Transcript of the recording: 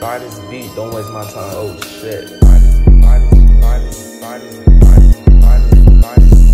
Buy this beat, don't waste my time. Oh shit. Buy this, buy this, buy this, buy this, buy this, buy this, buy this.